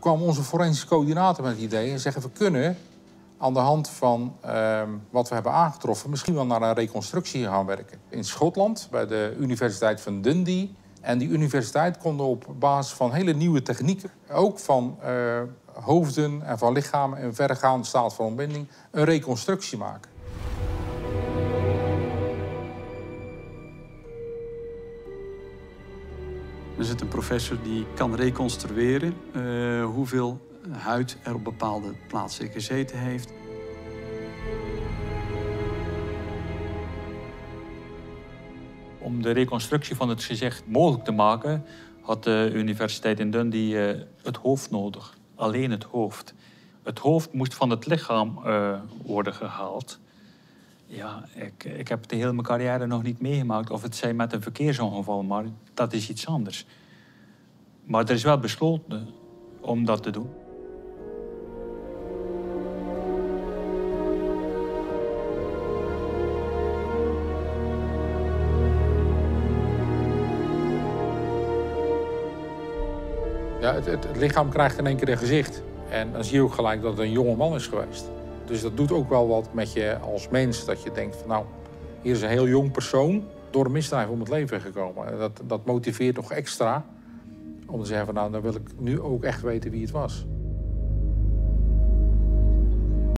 Toen kwam onze forensische coördinator met het idee en zeggen we kunnen aan de hand van ehm, wat we hebben aangetroffen misschien wel naar een reconstructie gaan werken. In Schotland, bij de Universiteit van Dundee. En die universiteit kon op basis van hele nieuwe technieken, ook van eh, hoofden en van lichamen in verregaande staat van ontbinding, een reconstructie maken. Er zit een professor die kan reconstrueren uh, hoeveel huid er op bepaalde plaatsen gezeten heeft. Om de reconstructie van het gezicht mogelijk te maken, had de Universiteit in Dundee uh, het hoofd nodig. Alleen het hoofd. Het hoofd moest van het lichaam uh, worden gehaald. Ja, ik, ik heb de hele mijn carrière nog niet meegemaakt of het zij met een verkeersongeval, maar dat is iets anders. Maar er is wel besloten om dat te doen. Ja, het, het, lichaam krijgt in één keer een gezicht. En dan zie je ook gelijk dat het een jonge man is geweest. Dus dat doet ook wel wat met je als mens. Dat je denkt van nou, hier is een heel jong persoon door een misdrijf om het leven gekomen. Dat, dat motiveert nog extra om te zeggen van nou, dan wil ik nu ook echt weten wie het was.